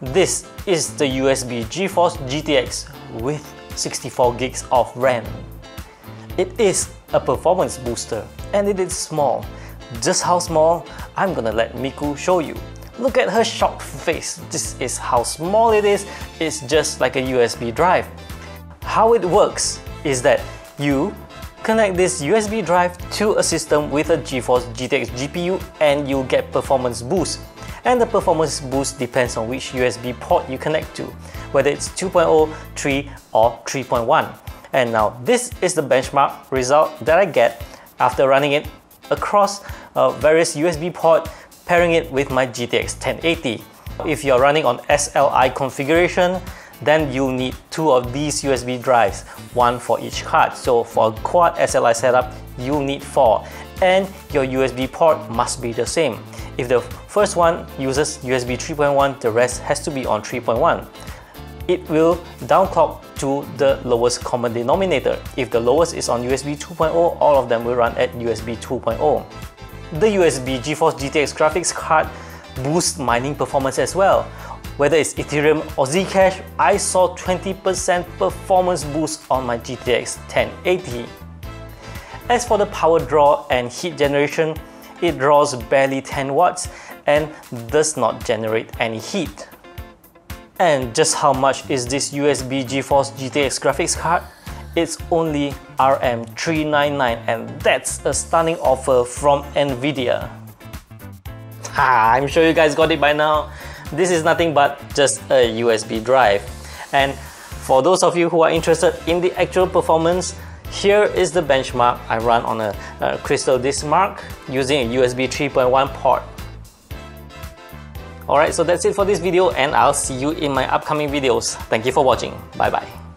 This is the USB GeForce GTX with 64 gigs of RAM. It is a performance booster and it is small. Just how small? I'm gonna let Miku show you. Look at her shocked face. This is how small it is. It's just like a USB drive. How it works is that you connect this USB drive to a system with a GeForce GTX GPU and you'll get performance boost and the performance boost depends on which USB port you connect to, whether it's 2.0, 3 or 3.1. And now this is the benchmark result that I get after running it across uh, various USB port, pairing it with my GTX 1080. If you're running on SLI configuration, then you'll need two of these USB drives, one for each card. So for a quad SLI setup, you'll need four and your USB port must be the same. If the first one uses USB 3.1, the rest has to be on 3.1. It will downclock to the lowest common denominator. If the lowest is on USB 2.0, all of them will run at USB 2.0. The USB GeForce GTX graphics card boosts mining performance as well. Whether it's Ethereum or Zcash, I saw 20% performance boost on my GTX 1080. As for the power draw and heat generation, it draws barely 10 watts and does not generate any heat. And just how much is this USB GeForce GTX graphics card? It's only RM399 and that's a stunning offer from Nvidia. Ha, I'm sure you guys got it by now. This is nothing but just a USB drive. And for those of you who are interested in the actual performance, here is the benchmark I run on a, a Crystal Disk Mark using a USB 3.1 port. Alright, so that's it for this video and I'll see you in my upcoming videos. Thank you for watching. Bye bye.